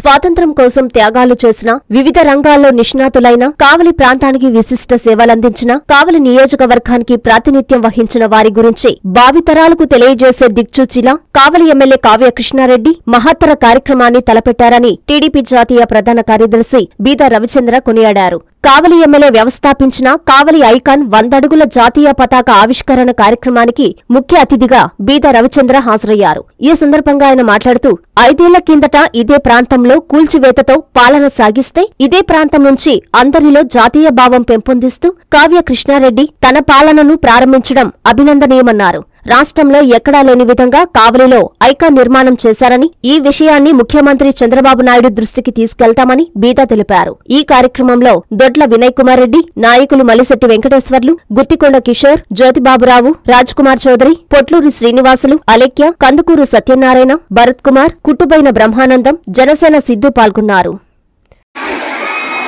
స్వాతంత్ర్యం కోసం త్యాగాలు చేసిన వివిధ రంగాల్లో నిష్ణాతులైన కావలి ప్రాంతానికి విశిష్ట సేవలందించిన కావలి నియోజకవర్గానికి ప్రాతినిధ్యం వహించిన వారి గురించి భావితరాలకు తెలియజేసే దిక్చూచిలా కావలి ఎమ్మెల్యే కావ్య కృష్ణారెడ్డి మహత్తర కార్యక్రమాన్ని తలపెట్టారని టీడీపీ జాతీయ ప్రధాన కార్యదర్శి బీదా రవిచంద్ర కొనియాడారు. కావలి ఎమ్మెల్యే వ్యవస్థాపించిన కావలి ఐకాన్ వందడుగుల జాతీయ పతాక ఆవిష్కరణ కార్యక్రమానికి ముఖ్య అతిథిగా బీద రవిచంద్ర హాజరయ్యారు. ఈ సందర్భంగా ఆయన మాట్లాడుతూ ఐదేళ్ళ కిందట ఇదే ప్రాంతంలో కూల్చివేతతో పాలన సాగిస్తే ఇదే ప్రాంతం నుంచి అందరిలో జాతీయ భావం పెంపొందిస్తూ కావ్య కృష్ణారెడ్డి తన పాలనను ప్రారంభించడం అభినందనీయమన్నారు. రాష్ట్రంలో ఎక్కడా లేని విధంగా కావలిలో ఐకాన్ నిర్మాణం చేశారని ఈ విషయాన్ని ముఖ్యమంత్రి చంద్రబాబు నాయుడు దృష్టికి తీసుకెళ్తామని బీదా తెలిపారు. ఈ కార్యక్రమంలో దొడ్ల వినయ్ కుమార్ రెడ్డి నాయకులు మలిశెట్టి వెంకటేశ్వర్లు గుత్తికొండ కిషోర్ జ్యోతిబాబురావు రాజ్ కుమార్ చౌదరి పొట్లూరి శ్రీనివాసులు అలెక్య కందుకూరు సత్యనారాయణ భరత్ కుమార్ కుట్టుబైన బ్రహ్మానందం జనసేన సిద్ధు పాల్గొన్నారు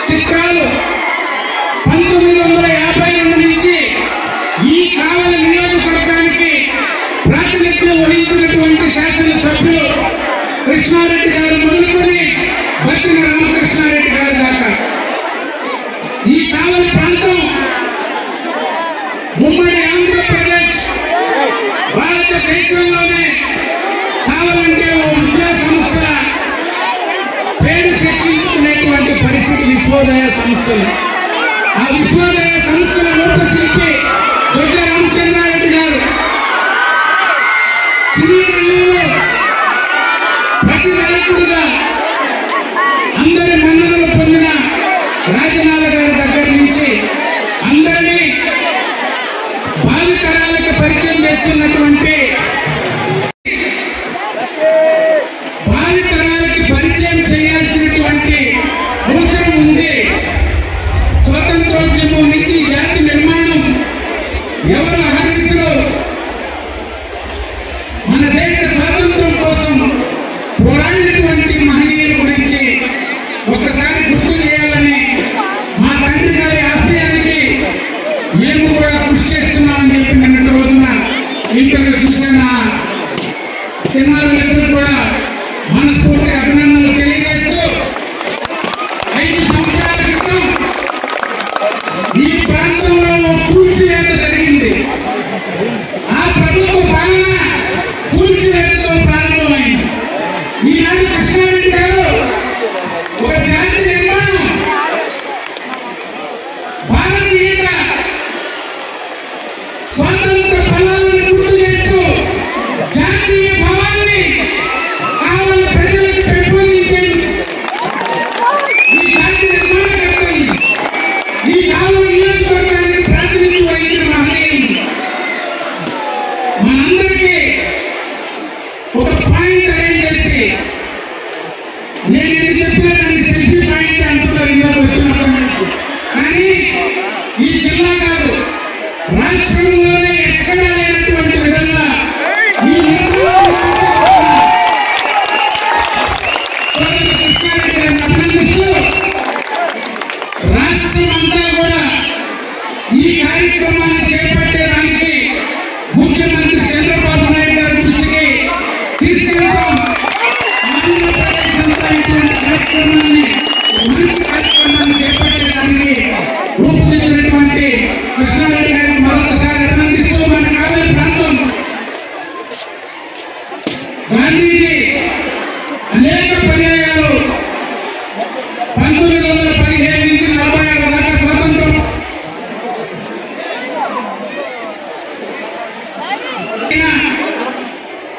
చిత్రాలు పంతొమ్మిది వందల యాభై రెండు నుంచి ఈ కావలి నియోజకవర్గానికి ప్రాతినిధ్యం వహించినటువంటి శాసనసభ్యులు కృష్ణారెడ్డి గారు మొదలుకొని బత్తిన రామకృష్ణారెడ్డి గారి దాకా. ఈ కావలి ప్రాంతం ఉమ్మడి ఆంధ్రప్రదేశ్ భారతదేశంలోనే కావాలంటే ఓ విద్యా సంస్థ పేరు చర్చించుకునేటువంటి పరిస్థితి విశ్వోదయ సంస్థలు. ఆ విశ్వోదయ సంస్థల లోపశిల్పి చేస్తున్నటువంటి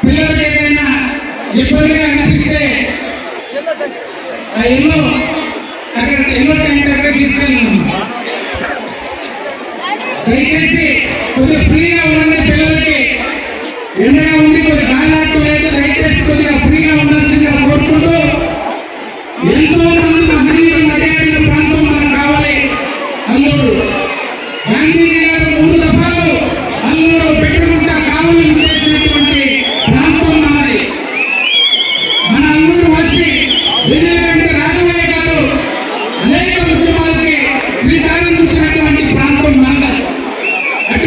పిల్లలకి ఏదైనా ఇబ్బందిగా అనిపిస్తే ఆ ఇల్లు అక్కడ ఎన్నో ట్యాంక్ దగ్గర తీసుకెళ్ళినాము దయచేసి కొంచెం ఫ్రీగా ఉండండి పిల్లలకి. ఎండగా ఉంది కొద్దిగా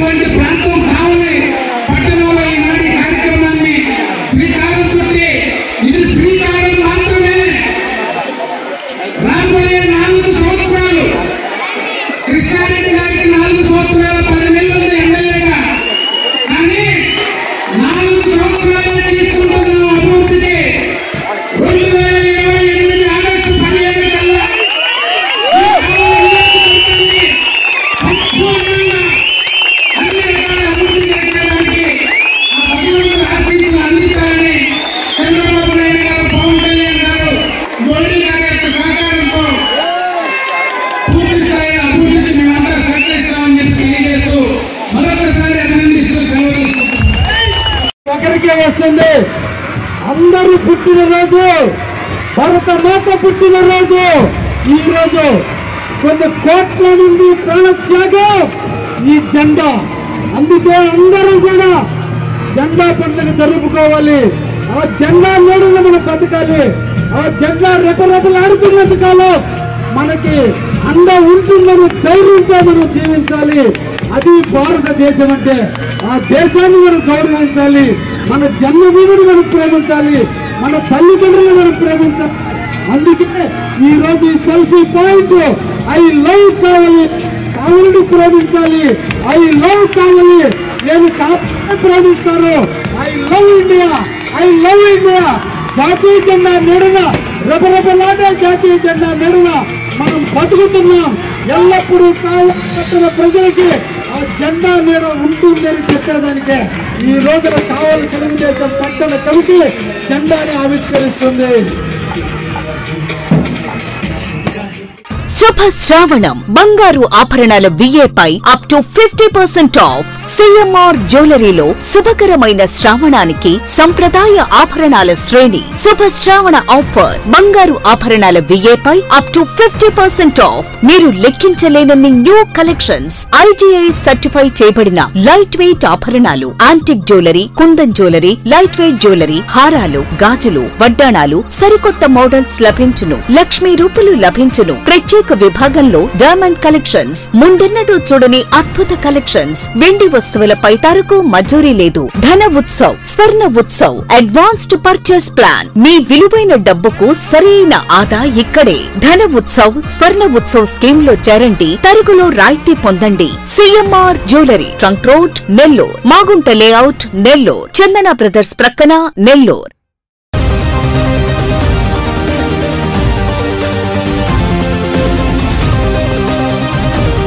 అటువంటి ప్రాంతం వస్తుంది. అందరూ పుట్టిన రోజు భరత మాత పుట్టిన రోజు. ఈ రోజు కొన్ని కోట్ల మంది ప్రాణత్యాగం ఈ జెండా. అందుకే అందరూ కూడా జెండా పండుగ జరుపుకోవాలి. ఆ జెండా నీడలో మనం బతకాలి ఆ జెండా రెపరెపలాడుతున్నంత కాలం మనకి అండ ఉంటుందని ధైర్యంతో మనం జీవించాలి. అది భారతదేశం అంటే ఆ దేశాన్ని మనం గౌరవించాలి మన జన్మభూమిని మనం ప్రేమించాలి మన తల్లిదండ్రులను మనం ప్రేమించాలి. అందుకే ఈ రోజు ఈ సెల్ఫీ పాయింట్ ఐ లవ్ కావాలి కావలిని ప్రేమించాలి. ఐ లవ్ కావాలి నేను కాపాడే ప్రేమిస్తాను. I love India I love India. జాతీయ జెండా నీడన రెపరెపలాడే జాతీయ జెండా నీడన మనం బతుకుతున్నాం. ఎల్లప్పుడూ కావలసిన ప్రజలకి ఆ జెండా మీద ఉంటుందని చెప్పేదానికే ఈ రోజున కావాలి తెలుగుదేశం పట్టణ కమిటీ జెండాని ఆవిష్కరిస్తుంది. శుభ శ్రావణం బంగారు ఆభరణాల విఏపై up to fifty percent off CMR జ్యువెలరీలో శుభకరమైన శ్రావణానికి సంప్రదాయ ఆభరణాల శ్రేణి. శుభ శ్రావణ ఆఫర్ బంగారు ఆభరణాల విఏపై up to fifty percent off మీరు లెక్కించలేనన్ని న్యూ కలెక్షన్స్ ఐటీఐ సర్టిఫై చేయబడిన లైట్ వెయిట్ ఆభరణాలు antique jewellery kundan jewellery light weight jewellery హారాలు గాజులు వడ్డాణాలు సరికొత్త మోడల్స్ లభించును లక్ష్మీ రూపులు లభించును ప్రత్యేక విభాగంలో డైమండ్ కలెక్షన్స్ ముందెన్నడూ చూడని అద్భుత కలెక్షన్స్ వెండి వస్తువులపై తరకు మజూరీ లేదు. Dhana Utsav Swarna Utsav advanced purchase plan మీ విలువైన డబ్బుకు సరైన ఆదా ఇక్కడే. ధన ఉత్సవ్ స్వర్ణ ఉత్సవ్ స్కీమ్లో చేరండి. తరుగులో రాయితీ పొందండి. CMR jewellery trunk road Nellore. Magunta layout Nellore. Chandana brothers ప్రక్కన నెల్లూర్.